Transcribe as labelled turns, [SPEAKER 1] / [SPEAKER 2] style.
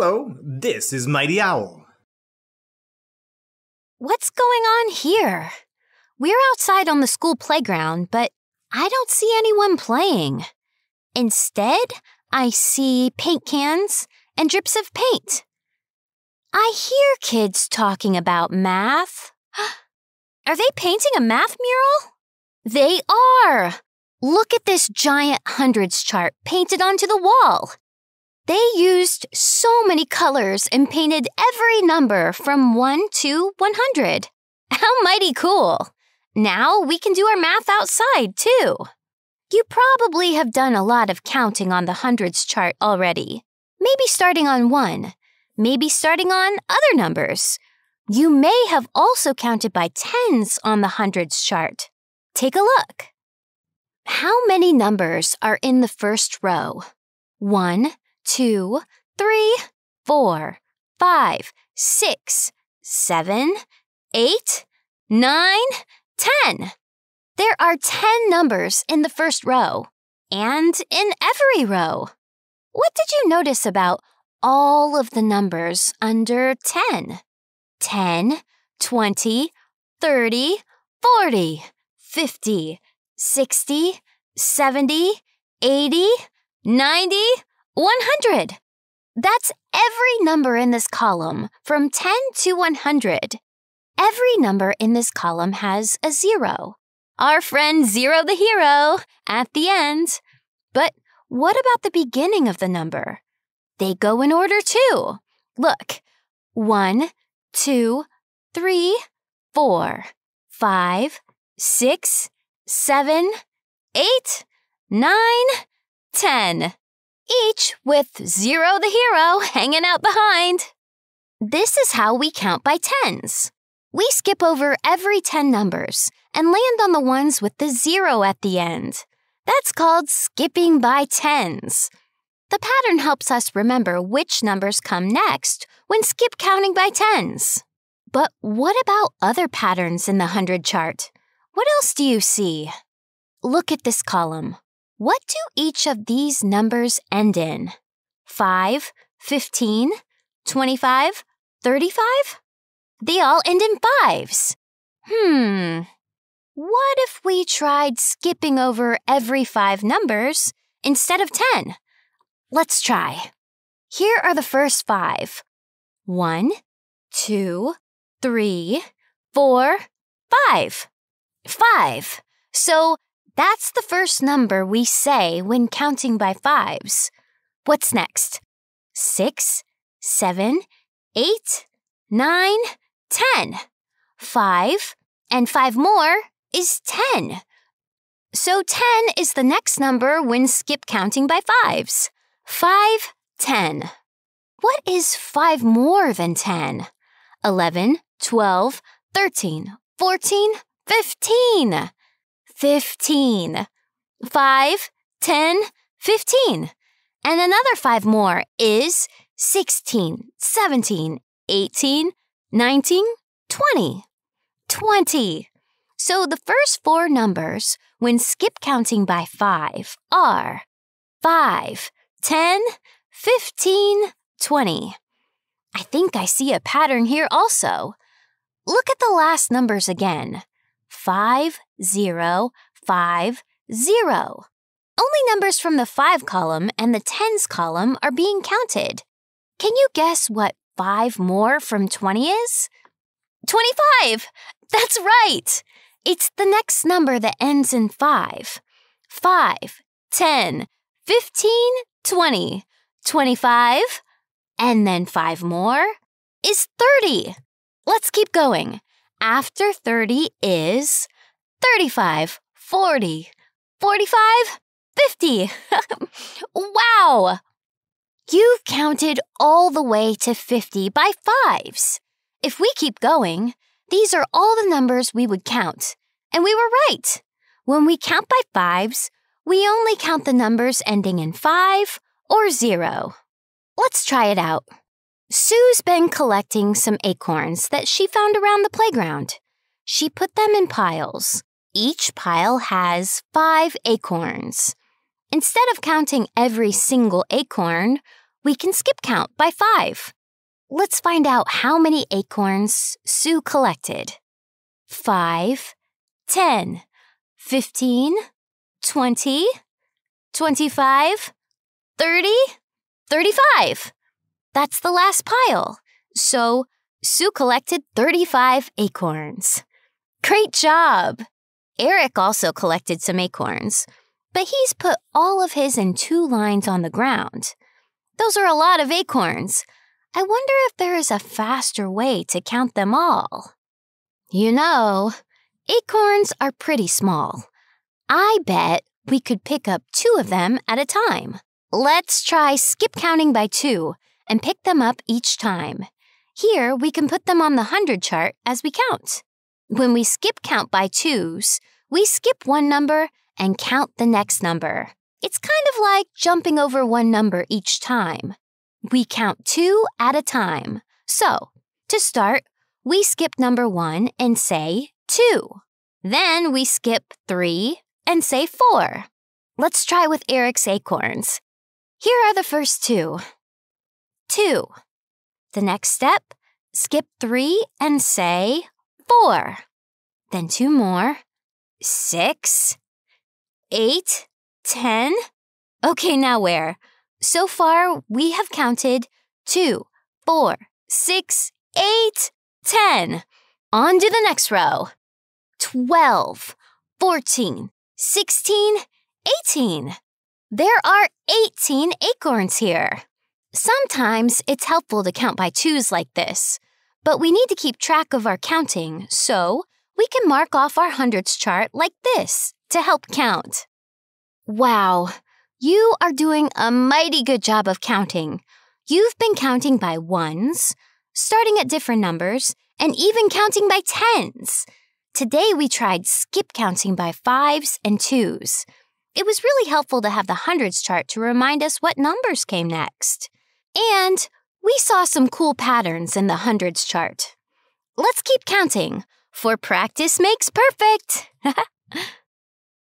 [SPEAKER 1] Hello, this is Mighty Owl.
[SPEAKER 2] What's going on here? We're outside on the school playground, but I don't see anyone playing. Instead, I see paint cans and drips of paint. I hear kids talking about math. Are they painting a math mural? They are! Look at this giant hundreds chart painted onto the wall. They used so many colors and painted every number from 1 to 100. How mighty cool! Now we can do our math outside, too. You probably have done a lot of counting on the hundreds chart already. Maybe starting on 1, maybe starting on other numbers. You may have also counted by tens on the hundreds chart. Take a look. How many numbers are in the first row? One, two, three, four, five, six, seven, eight, nine, ten. There are ten numbers in the first row and in every row. What did you notice about all of the numbers under 10? 10, 20, 30, 40, 50, 60, 70, 80, 90, 100. That's every number in this column from 10 to 100. Every number in this column has a zero. Our friend Zero the Hero at the end. But what about the beginning of the number? They go in order too. Look, one, two, three, four, five, six, seven, eight, nine, ten. Each with Zero the Hero hanging out behind. This is how we count by tens. We skip over every 10 numbers and land on the ones with the zero at the end. That's called skipping by tens. The pattern helps us remember which numbers come next when skip counting by tens. But what about other patterns in the 100 chart? What else do you see? Look at this column. What do each of these numbers end in? 5, 15, 25, 35? They all end in fives. Hmm. What if we tried skipping over every five numbers instead of 10? Let's try. Here are the first five one, two, three, four, five. Five. So that's the first number we say when counting by fives. What's next? Six, seven, eight, nine, ten. Five and five more is ten. So 10 is the next number when skip counting by fives. Five, ten. What is 5 more than 10? 11, 12, 13, 14, 15. 15. 5, 10, 15. And another 5 more is 16, 17, 18, 19, 20. 20. So the first four numbers, when skip counting by 5, are 5, 10, 15, 20. I think I see a pattern here also. Look at the last numbers again 5, 0, 5, 0. Only numbers from the 5 column and the tens column are being counted. Can you guess what 5 more from 20 is? 25! That's right! It's the next number that ends in 5. 5, 10, 15, 20, 25, and then 5 more is 30. Let's keep going. After 30 is 35, 40, 45, 50. wow! You've counted all the way to 50 by fives. If we keep going, these are all the numbers we would count. And we were right. When we count by fives, we only count the numbers ending in five or zero. Let's try it out. Sue's been collecting some acorns that she found around the playground. She put them in piles. Each pile has five acorns. Instead of counting every single acorn, we can skip count by five. Let's find out how many acorns Sue collected. Five, ten, fifteen, twenty, twenty-five, thirty, thirty-five. That's the last pile. So Sue collected 35 acorns. Great job! Eric also collected some acorns, but he's put all of his in two lines on the ground. Those are a lot of acorns. I wonder if there is a faster way to count them all. You know, acorns are pretty small. I bet we could pick up two of them at a time. Let's try skip counting by two and pick them up each time. Here, we can put them on the hundred chart as we count. When we skip count by twos, we skip one number and count the next number. It's kind of like jumping over one number each time. We count two at a time. So, to start, we skip number one and say two. Then we skip three and say four. Let's try with Eric's acorns. Here are the first two. Two. The next step, skip three and say four. Then two more. Six, eight, ten. Okay, now where? So far, we have counted two, four, six, eight, ten. On to the next row. Twelve, fourteen, sixteen, eighteen. There are 18 acorns here. Sometimes it's helpful to count by twos like this, but we need to keep track of our counting, so we can mark off our hundreds chart like this to help count. Wow, you are doing a mighty good job of counting. You've been counting by ones, starting at different numbers, and even counting by tens. Today we tried skip counting by fives and twos. It was really helpful to have the hundreds chart to remind us what numbers came next. And we saw some cool patterns in the hundreds chart. Let's keep counting, for practice makes perfect.